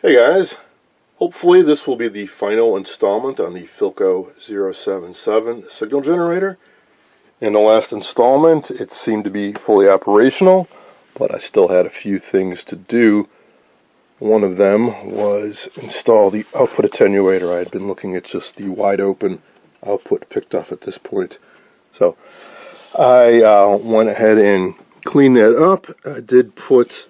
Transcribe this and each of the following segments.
Hey guys, hopefully this will be the final installment on the Philco 077 signal generator. In the last installment it seemed to be fully operational, but I still had a few things to do. One of them was install the output attenuator. I had been looking at just the wide open output picked off at this point. So I uh, went ahead and cleaned that up. I did put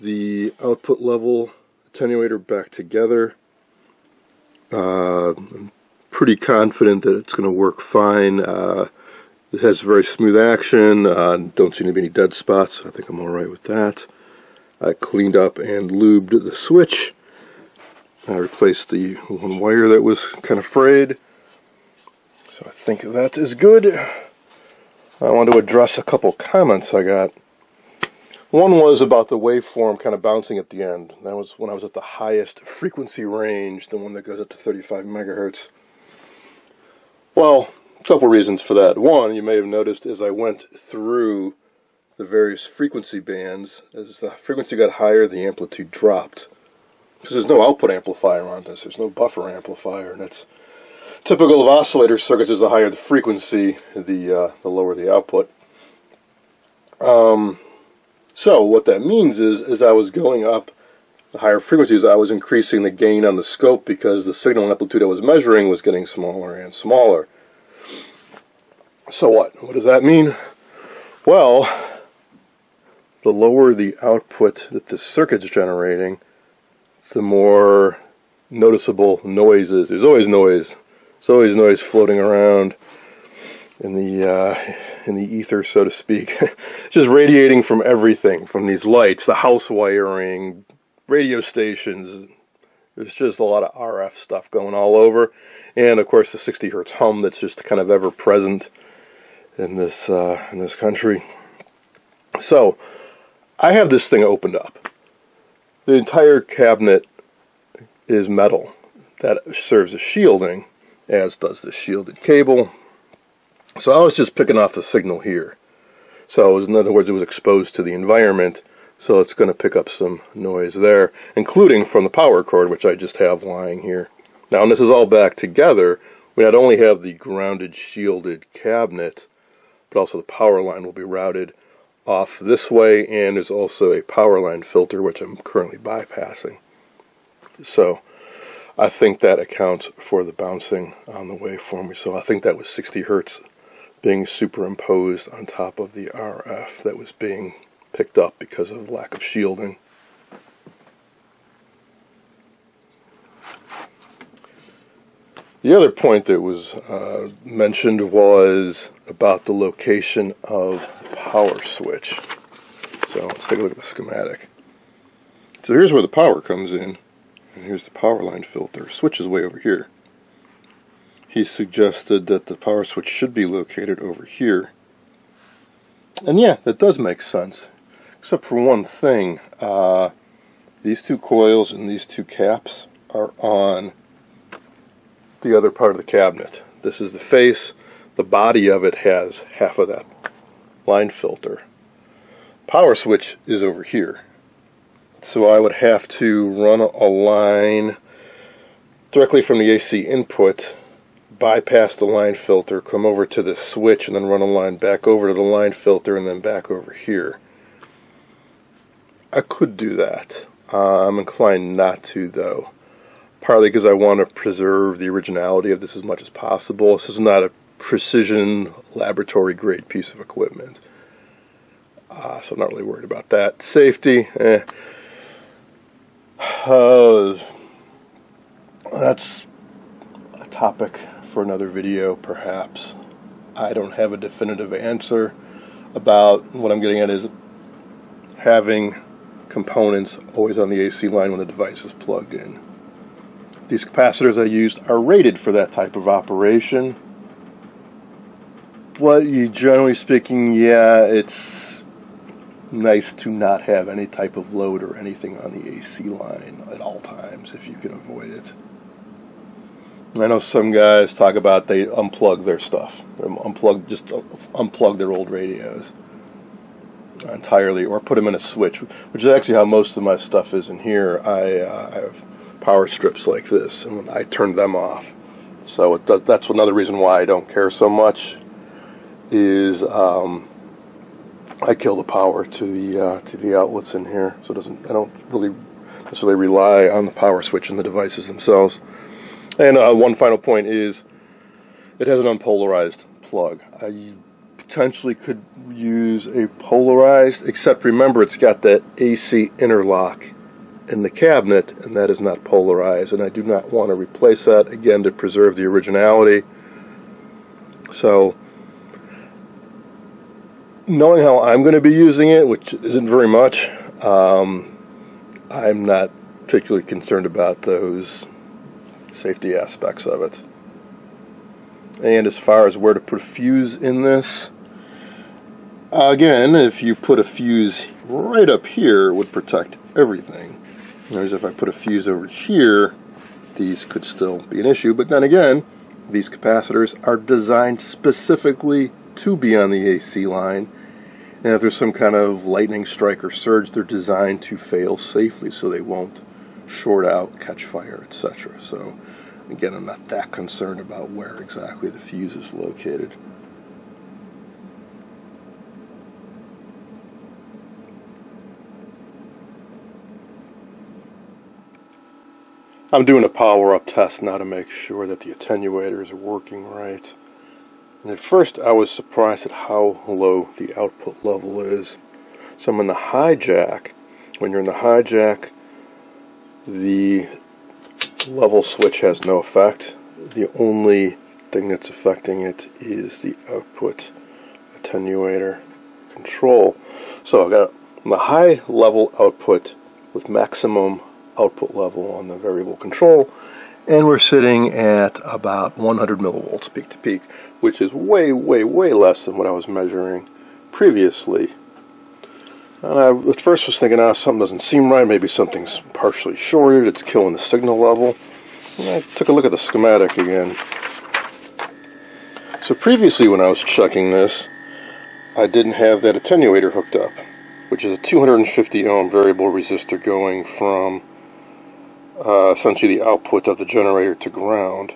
the output level attenuator back together. Uh, I'm pretty confident that it's going to work fine. Uh, it has very smooth action. Uh, don't seem to be any dead spots. I think I'm alright with that. I cleaned up and lubed the switch. I replaced the one wire that was kind of frayed. So I think that is good. I want to address a couple comments I got. One was about the waveform kind of bouncing at the end. That was when I was at the highest frequency range, the one that goes up to 35 megahertz. Well, a couple reasons for that. One, you may have noticed as I went through the various frequency bands, as the frequency got higher, the amplitude dropped. Because there's no output amplifier on this, there's no buffer amplifier, and that's typical of oscillator circuits. Is the higher the frequency, the uh, the lower the output. Um, so what that means is, as I was going up the higher frequencies, I was increasing the gain on the scope because the signal amplitude I was measuring was getting smaller and smaller. So what? What does that mean? Well, the lower the output that the circuit's generating, the more noticeable noise is. There's always noise. There's always noise floating around in the uh, in the ether, so to speak, just radiating from everything, from these lights, the house wiring, radio stations. There's just a lot of RF stuff going all over, and of course the 60 hertz hum that's just kind of ever present in this uh, in this country. So, I have this thing opened up. The entire cabinet is metal that serves as shielding, as does the shielded cable so I was just picking off the signal here. So was, in other words, it was exposed to the environment, so it's going to pick up some noise there, including from the power cord, which I just have lying here. Now, when this is all back together, we not only have the grounded shielded cabinet, but also the power line will be routed off this way, and there's also a power line filter, which I'm currently bypassing. So I think that accounts for the bouncing on the waveform. So I think that was 60 hertz being superimposed on top of the RF that was being picked up because of lack of shielding. The other point that was uh, mentioned was about the location of the power switch. So let's take a look at the schematic. So here's where the power comes in, and here's the power line filter. Switch is way over here he suggested that the power switch should be located over here. And yeah, that does make sense. Except for one thing. Uh, these two coils and these two caps are on the other part of the cabinet. This is the face. The body of it has half of that line filter. Power switch is over here. So I would have to run a line directly from the AC input bypass the line filter, come over to the switch, and then run a line back over to the line filter and then back over here. I could do that. Uh, I'm inclined not to, though. Partly because I want to preserve the originality of this as much as possible. This is not a precision laboratory grade piece of equipment. Uh, so I'm not really worried about that. Safety, eh. Uh, that's a topic for another video, perhaps. I don't have a definitive answer about what I'm getting at is having components always on the AC line when the device is plugged in. These capacitors I used are rated for that type of operation. But you, generally speaking, yeah, it's nice to not have any type of load or anything on the AC line at all times if you can avoid it. I know some guys talk about they unplug their stuff, unplug just unplug their old radios. entirely, or put them in a switch, which is actually how most of my stuff is in here. I, uh, I have power strips like this, and I turn them off. So does, that's another reason why I don't care so much. Is um, I kill the power to the uh, to the outlets in here, so doesn't I don't really necessarily rely on the power switch and the devices themselves. And uh, one final point is it has an unpolarized plug. I potentially could use a polarized, except remember it's got that AC interlock in the cabinet, and that is not polarized, and I do not want to replace that again to preserve the originality. So, knowing how I'm going to be using it, which isn't very much, um, I'm not particularly concerned about those safety aspects of it. And as far as where to put a fuse in this, again, if you put a fuse right up here, it would protect everything. Whereas if I put a fuse over here, these could still be an issue. But then again, these capacitors are designed specifically to be on the AC line. And if there's some kind of lightning strike or surge, they're designed to fail safely so they won't short out, catch fire, etc. So Again, I'm not that concerned about where exactly the fuse is located. I'm doing a power up test now to make sure that the attenuators are working right. And at first I was surprised at how low the output level is. So I'm in the high jack. When you're in the high jack, the level switch has no effect. The only thing that's affecting it is the output attenuator control. So I've got the high level output with maximum output level on the variable control and we're sitting at about 100 millivolts peak to peak which is way way way less than what I was measuring previously and I at first was thinking, oh, something doesn't seem right. Maybe something's partially shorted. It's killing the signal level. And I took a look at the schematic again. So previously when I was checking this, I didn't have that attenuator hooked up, which is a 250 ohm variable resistor going from uh, essentially the output of the generator to ground.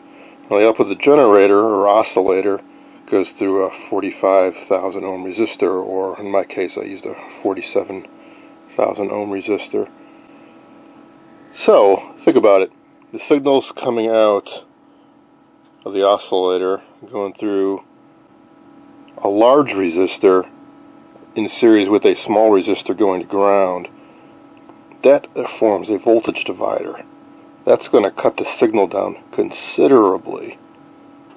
Now the output of the generator or oscillator goes through a 45,000 ohm resistor, or in my case, I used a 47,000 ohm resistor. So, think about it. The signal's coming out of the oscillator, going through a large resistor in series with a small resistor going to ground. That forms a voltage divider. That's going to cut the signal down considerably.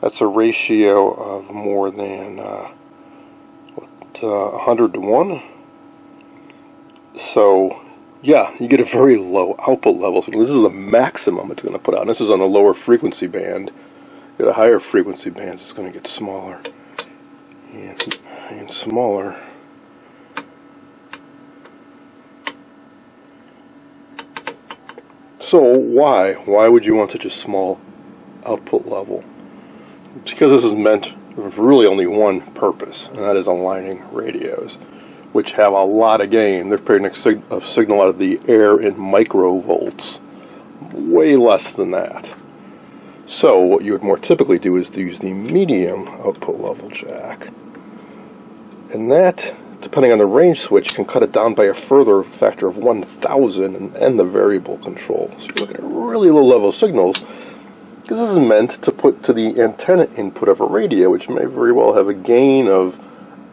That's a ratio of more than uh, what, uh, 100 to 1. So, yeah, you get a very low output level. So this is the maximum it's going to put out. This is on a lower frequency band. At a higher frequency bands, it's going to get smaller and, and smaller. So why? Why would you want such a small output level? Because this is meant for really only one purpose, and that is aligning radios, which have a lot of gain. They're putting a, sig a signal out of the air in microvolts, way less than that. So what you would more typically do is to use the medium output level jack. And that, depending on the range switch, can cut it down by a further factor of 1,000 and, and the variable control. So you're looking at really low level signals because this is meant to put to the antenna input of a radio, which may very well have a gain of,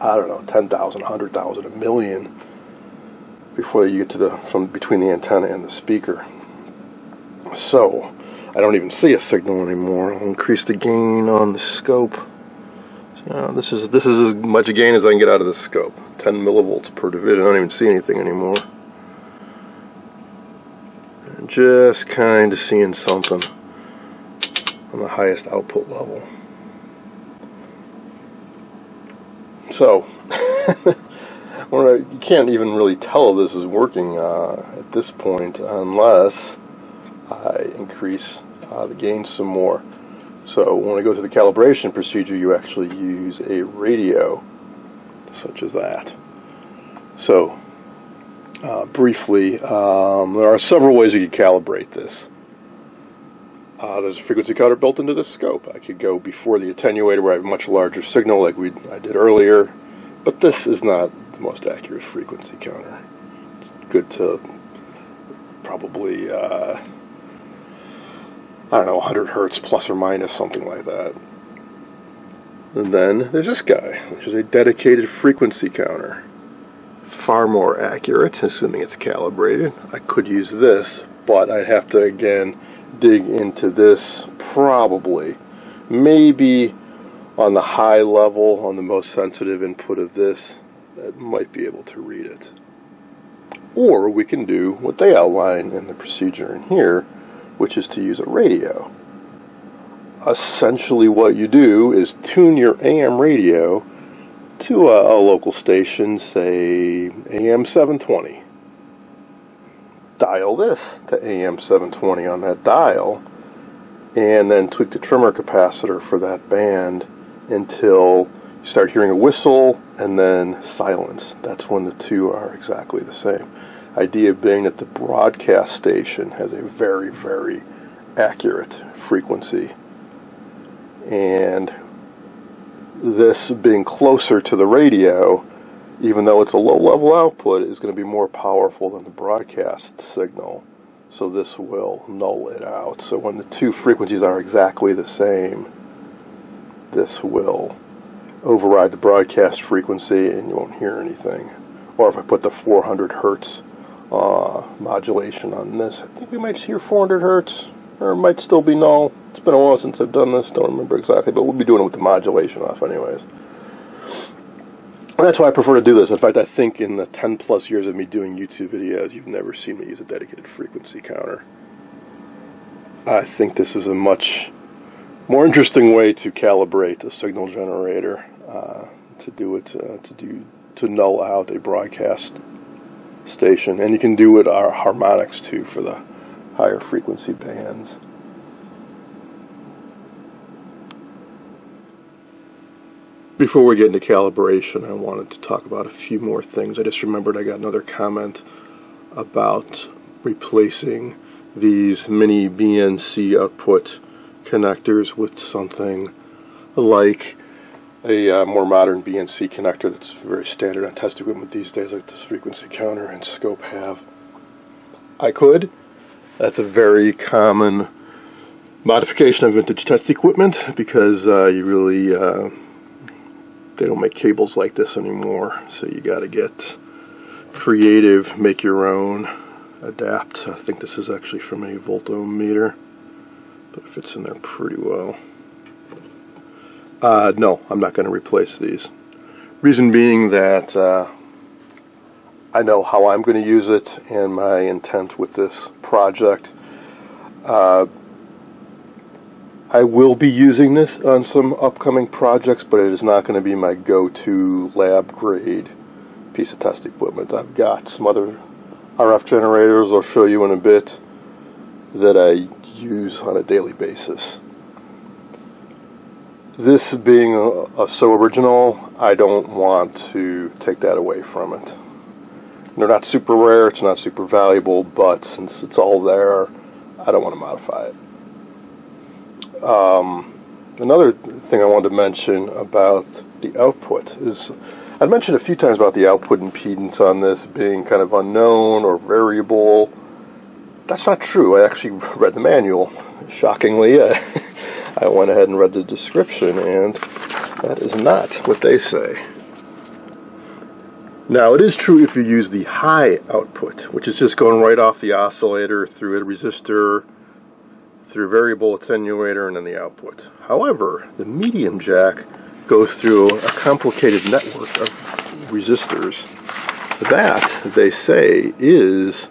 I don't know, 10,000, 100,000, a million, before you get to the, from between the antenna and the speaker. So, I don't even see a signal anymore. I'll increase the gain on the scope. So, this is this is as much gain as I can get out of the scope. 10 millivolts per division. I don't even see anything anymore. Just kind of seeing something on the highest output level. So, you can't even really tell this is working uh, at this point unless I increase uh, the gain some more. So when I go through the calibration procedure, you actually use a radio such as that. So, uh, briefly, um, there are several ways you can calibrate this. Uh, there's a frequency counter built into the scope. I could go before the attenuator where I have a much larger signal like we I did earlier, but this is not the most accurate frequency counter. It's good to probably, uh, I don't know, 100 hertz plus or minus, something like that. And then there's this guy, which is a dedicated frequency counter. Far more accurate, assuming it's calibrated. I could use this, but I'd have to, again, dig into this probably. Maybe on the high level, on the most sensitive input of this, that might be able to read it. Or we can do what they outline in the procedure in here, which is to use a radio. Essentially, what you do is tune your AM radio to a, a local station, say AM 720 dial this to AM 720 on that dial and then tweak the trimmer capacitor for that band until you start hearing a whistle and then silence. That's when the two are exactly the same. Idea being that the broadcast station has a very, very accurate frequency. And this being closer to the radio even though it's a low level output, is going to be more powerful than the broadcast signal. So this will null it out. So when the two frequencies are exactly the same, this will override the broadcast frequency and you won't hear anything. Or if I put the 400 hertz uh, modulation on this, I think we might hear 400 hertz, or it might still be null. It's been a while since I've done this, don't remember exactly, but we'll be doing it with the modulation off anyways that's why I prefer to do this. In fact, I think in the 10 plus years of me doing YouTube videos, you've never seen me use a dedicated frequency counter. I think this is a much more interesting way to calibrate a signal generator, uh, to do it, uh, to do, to null out a broadcast station. And you can do it our harmonics too for the higher frequency bands. Before we get into calibration, I wanted to talk about a few more things. I just remembered I got another comment about replacing these mini BNC output connectors with something like a uh, more modern BNC connector that's very standard on test equipment these days, like this frequency counter and scope have. I could. That's a very common modification of vintage test equipment because uh, you really uh, they don't make cables like this anymore. So you got to get creative, make your own, adapt. I think this is actually from a voltometer, but it fits in there pretty well. Uh, no, I'm not going to replace these. Reason being that uh, I know how I'm going to use it and my intent with this project. Uh, I will be using this on some upcoming projects, but it is not going to be my go-to lab grade piece of test equipment. I've got some other RF generators I'll show you in a bit that I use on a daily basis. This being a, a so original, I don't want to take that away from it. They're not super rare, it's not super valuable, but since it's all there, I don't want to modify it. Um, another thing I wanted to mention about the output is I mentioned a few times about the output impedance on this being kind of unknown or variable. That's not true. I actually read the manual. Shockingly, I, I went ahead and read the description, and that is not what they say. Now, it is true if you use the high output, which is just going right off the oscillator through a resistor through variable attenuator and then the output. However, the medium jack goes through a complicated network of resistors. That, they say, is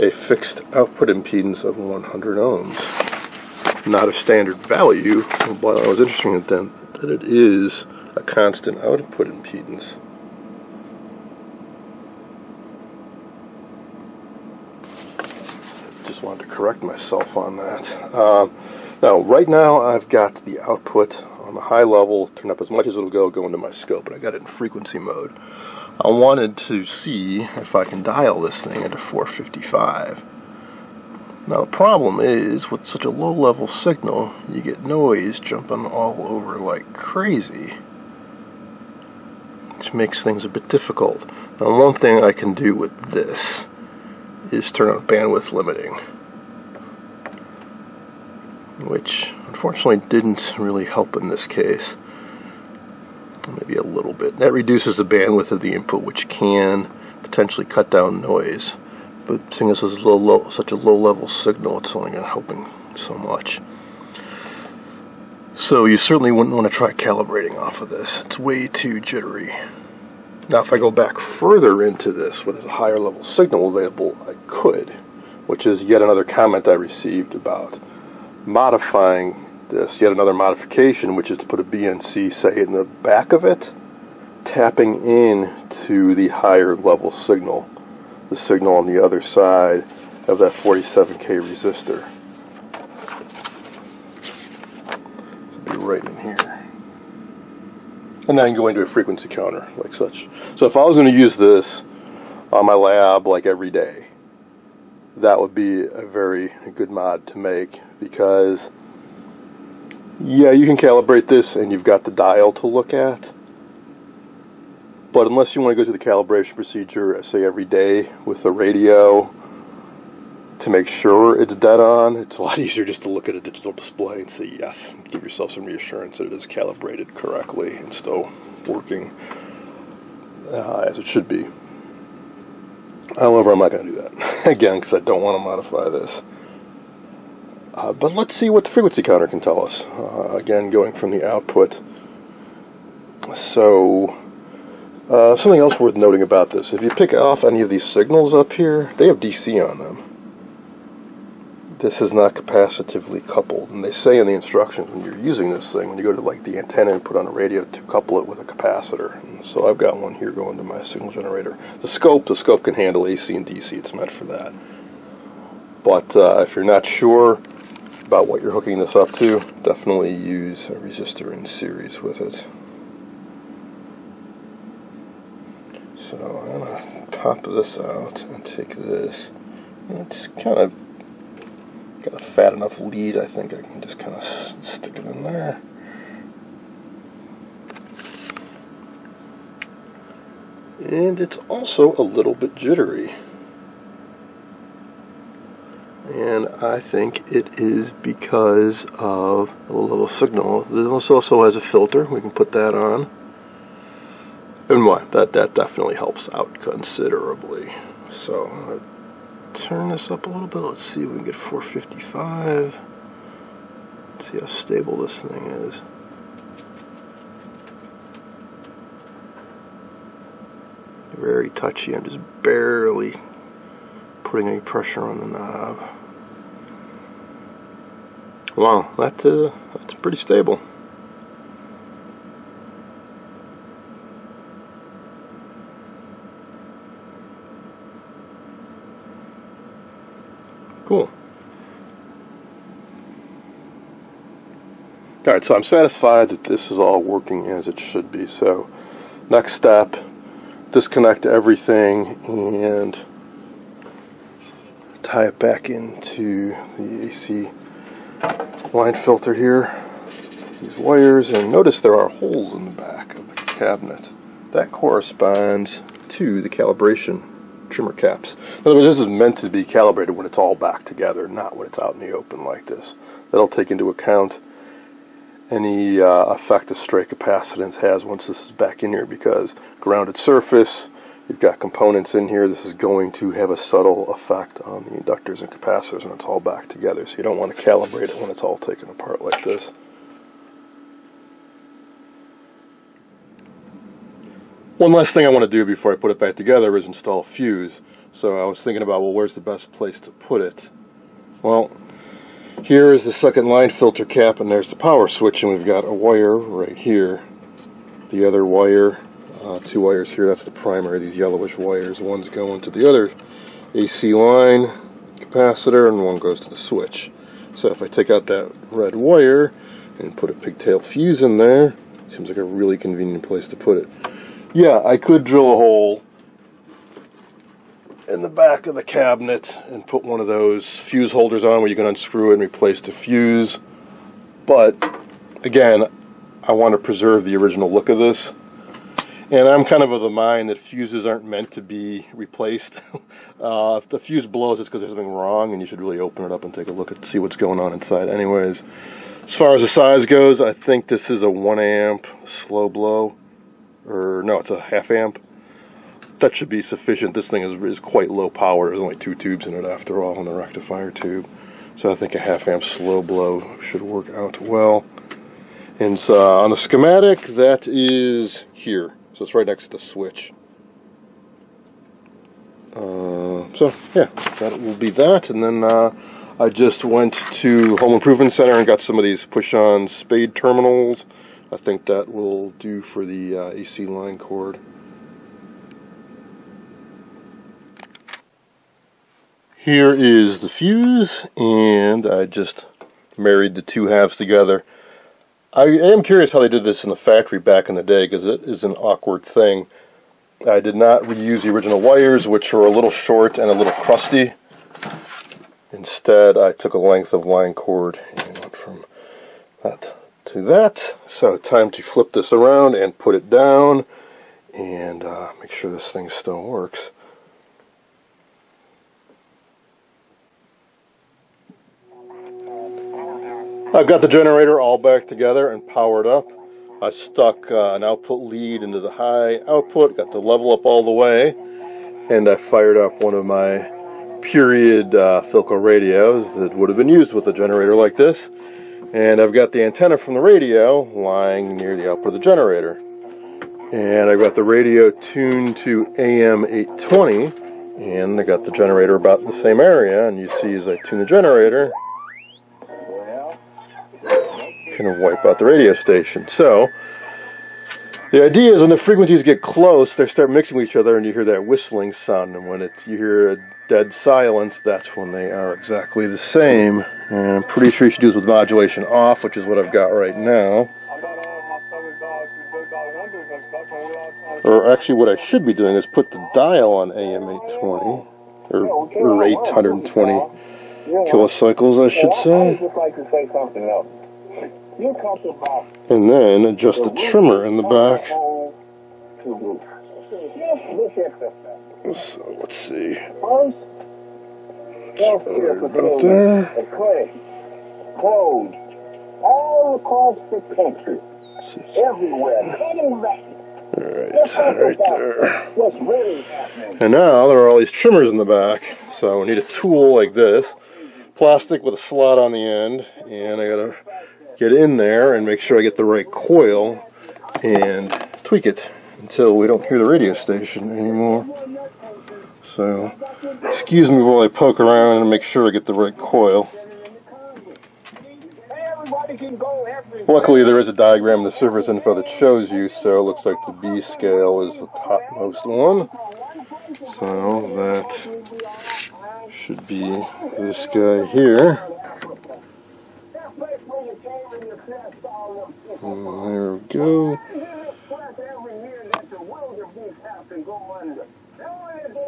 a fixed output impedance of 100 ohms. Not a standard value, but I was interested in that, that it is a constant output impedance. Wanted to correct myself on that. Um, now, right now, I've got the output on the high level turned up as much as it'll go, go into my scope, and I got it in frequency mode. I wanted to see if I can dial this thing into 455. Now the problem is, with such a low level signal, you get noise jumping all over like crazy. Which makes things a bit difficult. Now one thing I can do with this is turn on bandwidth limiting. Which unfortunately didn't really help in this case maybe a little bit. That reduces the bandwidth of the input, which can potentially cut down noise. But seeing this is low, low, such a low level signal, it's only helping so much. So you certainly wouldn't want to try calibrating off of this. It's way too jittery. Now if I go back further into this with a higher level signal available, I could, which is yet another comment I received about modifying this, yet another modification, which is to put a BNC, say, in the back of it, tapping in to the higher level signal, the signal on the other side of that 47K resistor. So be right in here. And then go into a frequency counter, like such. So if I was going to use this on my lab, like every day, that would be a very good mod to make because yeah, you can calibrate this and you've got the dial to look at. But unless you want to go through the calibration procedure, say every day with the radio to make sure it's dead on, it's a lot easier just to look at a digital display and say yes. Give yourself some reassurance that it is calibrated correctly and still working uh, as it should be. However, I'm not going to do that again because I don't want to modify this. Uh, but let's see what the frequency counter can tell us. Uh, again, going from the output. So, uh, something else worth noting about this. If you pick off any of these signals up here, they have DC on them. This is not capacitively coupled. And they say in the instructions when you're using this thing, when you go to like the antenna and put on a radio to couple it with a capacitor. And so I've got one here going to my signal generator. The scope, the scope can handle AC and DC. It's meant for that. But uh, if you're not sure, about what you're hooking this up to, definitely use a resistor in series with it. So I'm going to pop this out and take this. It's kind of got a fat enough lead, I think I can just kind of stick it in there. And it's also a little bit jittery and I think it is because of a little signal. This also has a filter. We can put that on. And what? That, that definitely helps out considerably. So, turn this up a little bit. Let's see if we can get 455. Let's see how stable this thing is. Very touchy. I'm just barely putting any pressure on the knob. Wow, that, uh, that's pretty stable. Cool. Alright, so I'm satisfied that this is all working as it should be. So, next step, disconnect everything and tie it back into the AC line filter here, these wires, and notice there are holes in the back of the cabinet. That corresponds to the calibration trimmer caps. In other words, this is meant to be calibrated when it's all back together, not when it's out in the open like this. That'll take into account any uh, effect a stray capacitance has once this is back in here because grounded surface, You've got components in here. This is going to have a subtle effect on the inductors and capacitors when it's all back together. So you don't want to calibrate it when it's all taken apart like this. One last thing I want to do before I put it back together is install a fuse. So I was thinking about, well, where's the best place to put it? Well, here is the second line filter cap, and there's the power switch, and we've got a wire right here. The other wire uh, two wires here. That's the primary, these yellowish wires. One's going to the other AC line capacitor, and one goes to the switch. So if I take out that red wire and put a pigtail fuse in there, seems like a really convenient place to put it. yeah, I could drill a hole in the back of the cabinet and put one of those fuse holders on where you can unscrew and replace the fuse. But again, I want to preserve the original look of this. And I'm kind of of the mind that fuses aren't meant to be replaced. uh, if the fuse blows, it's because there's something wrong, and you should really open it up and take a look and see what's going on inside. Anyways, as far as the size goes, I think this is a 1 amp slow blow. Or, no, it's a half amp. That should be sufficient. This thing is, is quite low power. There's only two tubes in it after all, in the rectifier tube. So I think a half amp slow blow should work out well. And uh, on the schematic, that is here. So it's right next to the switch. Uh, so yeah, that will be that. And then uh, I just went to Home Improvement Center and got some of these push-on spade terminals. I think that will do for the uh, AC line cord. Here is the fuse, and I just married the two halves together. I am curious how they did this in the factory back in the day because it is an awkward thing. I did not reuse the original wires, which were a little short and a little crusty. Instead, I took a length of line cord and went from that to that. So time to flip this around and put it down and uh, make sure this thing still works. I've got the generator all back together and powered up. I stuck uh, an output lead into the high output, got the level up all the way, and I fired up one of my period uh, Philco radios that would have been used with a generator like this. And I've got the antenna from the radio lying near the output of the generator. And I've got the radio tuned to AM 820, and I got the generator about in the same area. And you see as I tune the generator, kind of wipe out the radio station. So, the idea is when the frequencies get close, they start mixing with each other, and you hear that whistling sound. And when it's you hear a dead silence, that's when they are exactly the same. And I'm pretty sure you should do this with modulation off, which is what I've got right now. Or actually, what I should be doing is put the dial on AM 820 or, or 820 kilocycles, I should say. And then adjust the trimmer in the back. So let's see. About there. Closed all across the country, everywhere, cutting back. Alright, right there. What's really happening? And now there are all these trimmers in the back. So we need a tool like this. Plastic with a slot on the end. And I gotta get in there and make sure I get the right coil and tweak it until we don't hear the radio station anymore. So, excuse me while I poke around and make sure I get the right coil. Luckily, there is a diagram in the service info that shows you, so it looks like the B scale is the topmost one. So, that should be this guy here. And there we go. every year that the wildebeest have to go under. They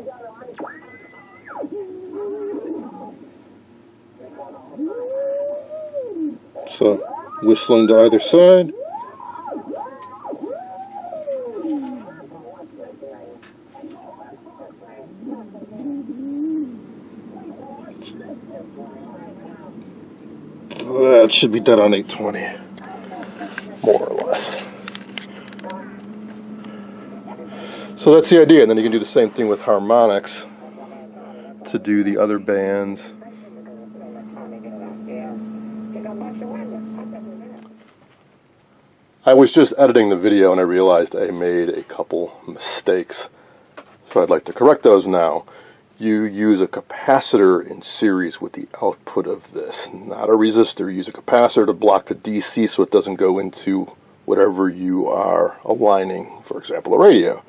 gotta make So, whistling to either side. That should be done on 820, more or less. So that's the idea, and then you can do the same thing with harmonics to do the other bands. I was just editing the video and I realized I made a couple mistakes. So I'd like to correct those now. You use a capacitor in series with the output of this, not a resistor. Use a capacitor to block the DC so it doesn't go into whatever you are aligning, for example, a radio.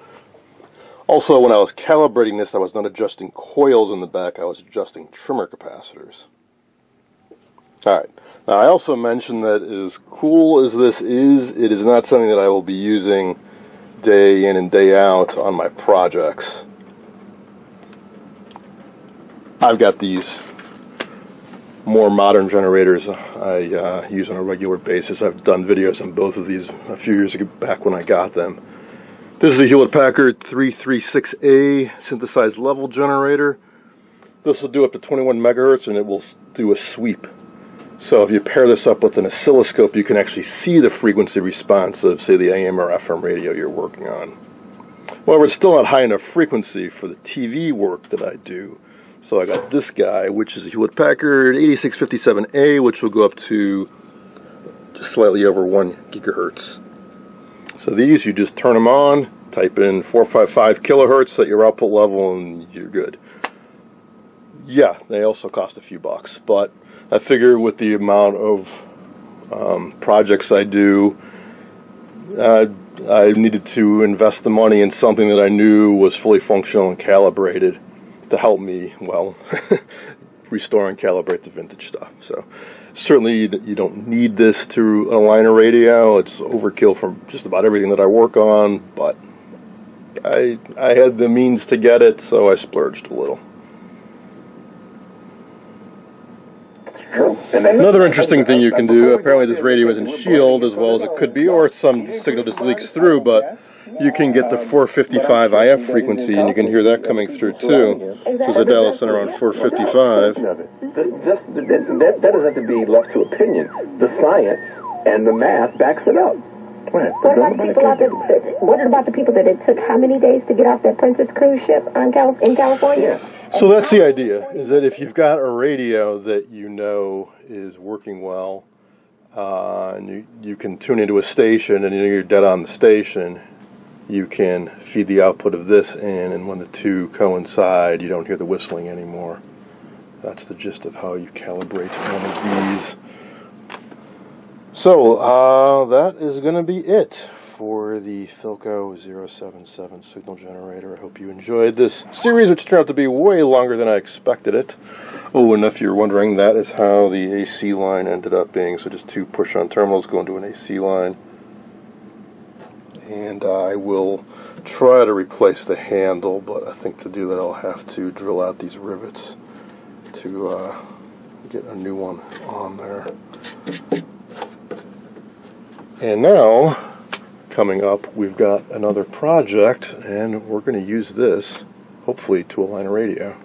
Also, when I was calibrating this, I was not adjusting coils in the back, I was adjusting trimmer capacitors. Alright, now I also mentioned that as cool as this is, it is not something that I will be using day in and day out on my projects. I've got these more modern generators I uh, use on a regular basis. I've done videos on both of these a few years ago, back when I got them. This is a Hewlett Packard 3336A synthesized level generator. This will do up to 21 megahertz and it will do a sweep. So if you pair this up with an oscilloscope, you can actually see the frequency response of, say, the AM or FM radio you're working on. However, it's still not high enough frequency for the TV work that I do. So I got this guy, which is a Hewlett Packard 8657A, which will go up to just slightly over 1 gigahertz. So these, you just turn them on, type in 455 kilohertz at your output level, and you're good. Yeah, they also cost a few bucks, but I figure with the amount of um, projects I do, uh, I needed to invest the money in something that I knew was fully functional and calibrated to help me, well, restore and calibrate the vintage stuff. So certainly you don't need this to align a radio. It's overkill for just about everything that I work on, but I I had the means to get it, so I splurged a little. Another interesting thing you can do, apparently this radio isn't shielded as well as it could be, or some signal just leaks through, but you can get the 455 IF frequency, and you can hear that coming through too. So the Dallas Center on 455. Just, that, that doesn't have to be left to opinion. The science and the math backs it up. What about the people out there? What about the people that it took how many days to get off that Princess cruise ship on Cal- in California? So that's the idea: is that if you've got a radio that you know is working well, uh, and you you can tune into a station, and you know you're dead on the station, you can feed the output of this in, and when the two coincide, you don't hear the whistling anymore. That's the gist of how you calibrate one of these. So, uh, that is going to be it for the Philco 077 signal generator. I hope you enjoyed this series, which turned out to be way longer than I expected it. Oh, and if you're wondering, that is how the AC line ended up being. So just two push-on terminals go into an AC line and I will try to replace the handle, but I think to do that I'll have to drill out these rivets to uh, get a new one on there. And now, coming up, we've got another project, and we're going to use this, hopefully, to align a radio.